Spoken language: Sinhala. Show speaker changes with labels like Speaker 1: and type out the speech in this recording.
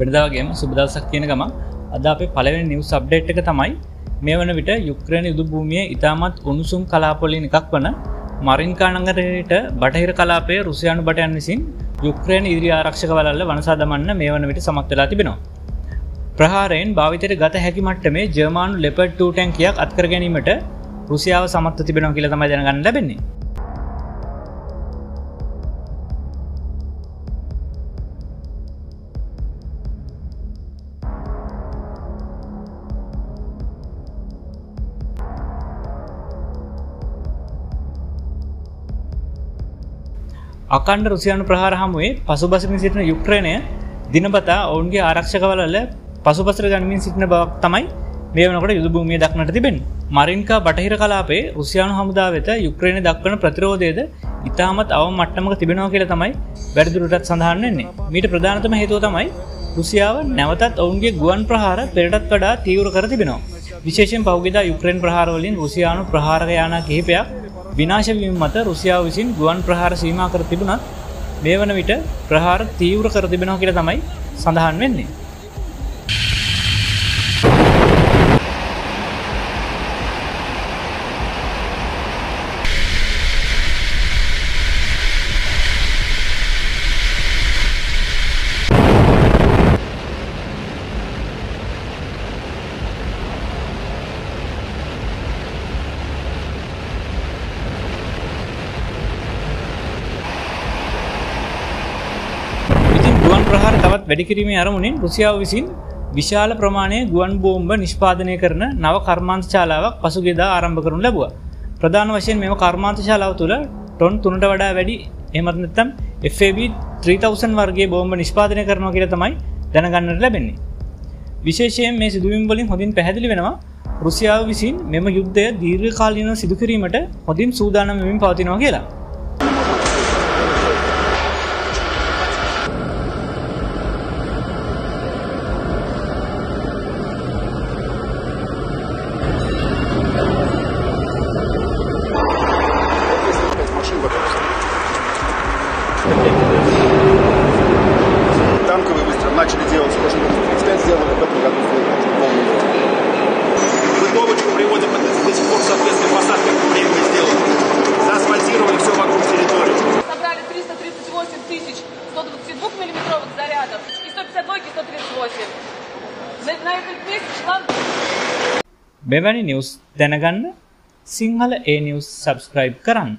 Speaker 1: වෙනදාගේම සුබදවසක් කියන ගම අද අපේ පලවෙනි නිවස් අප්ඩේට් එක තමයි මේ වන විට යුක්්‍රණ යුදු භූමිය ඉතාමත් උණුසුම් කලාපොලින් එකක් වන මරින්කානගරයට බටහිර කලාපය රුසියානු බටයන් විසින් යුක්්‍රේණ ඉදිරි ආරක්ෂක වලල්ල වනසාදමන්න මේ වන විට සමත්වෙලා තිබෙනවා. ප්‍රහාරයෙන් භාවිතයට ගත හැකි මට්ට මේ ජර්මානු ලෙපට් ටැන්කයක් අත්කර ගැනීමට රුසියාව සමත්ව තිබෙනවා කියල තමයි දැනගන්න ලැබෙන්නේ අකණ්ඩ රුසියානු ප්‍රහාර හමුවේ පසුබසිමින් සිටින යුක්්‍රණය දිනපතා ඔවුන්ගේ ආරක්ෂකවලල්ල පසුපසර ගනිමින් සිටින බවක් තමයි මේ වනකට යුද භූමිය දක්නට තිබෙන මරින්කා බටහිර කලාපේ රුසියානු හමුදා වෙත යුක්්‍රණය දක්වන ප්‍රතිරෝධයද ඉතාමත් අව මට්ටමක තිබෙනවා කියල තමයි වැඩදුරටත් සඳහන්න්නේ මීට ප්‍රධානතම හේතුව තමයි රුසියාව නැවතත් ඔවුන්ගේ ගුවන් ප්‍රහාර පෙරටත් වඩා තීවර කර තිබෙනවා. විශේෂෙන් පෞගෙදා යුක්්‍රේන් ප්‍රහාරවලින් රුසියානු ප්‍රහාරකයාන කිහිපයක් විනාශවීම මත රුසියාව විසින් ගුවන් ප්‍රහාර සීම කර තිබුණත් මේ වන විට ප්‍රහාර තීවර කර තිබෙනවා කියල තමයි සඳහන් වෙන්නේ. ගුවන් ප්‍රහාර තවත් වැඩිකිරීමේ අරමුණින් රුසියාව විසින් විශාල ප්‍රමාණය ගුවන් බෝම්බ නිෂ්පාදනය කරන නව කර්මාන්ත ශාලාවක් පසුගෙදා ආරම්භ කරනු ලැබුව. ප්‍රධාන වශයෙන් මෙම කර්මාන්ත ශාලාව තුළ ටොන් තුනට වඩා වැඩි එමත්නත්තම් FAB 3000 වර්ගේ බෝම්බ නිෂ්පාදනය කරනවා කියල තමයි දැනගන්නට ලැබෙන්නේ. විශේෂයෙන් මේ සිදුවම් වලින් හොඳින් පැහැදිලි වෙනවා රුසියාව විසින් මෙම යුද්ධය දීර්ඝ කාලීනව සිදුකිරීමට හොඳින් සූදානමමින් පවතිනවා කියලා.
Speaker 2: начали делать в прошлом году 35, сделали в этом году полный
Speaker 3: Бытовочку приводим это до сих пор, соответственно, посадка времени сделана. Заасфальтировали все вокруг территории.
Speaker 4: Собрали 338 тысяч 122 миллиметровых зарядов и 152 и 138. На, на этот месяц шланг
Speaker 1: මෙවැනි නිවස් දැනගන්න සිංහල ඒ නිවස් සබස්ක්‍රයිබ් කරන්න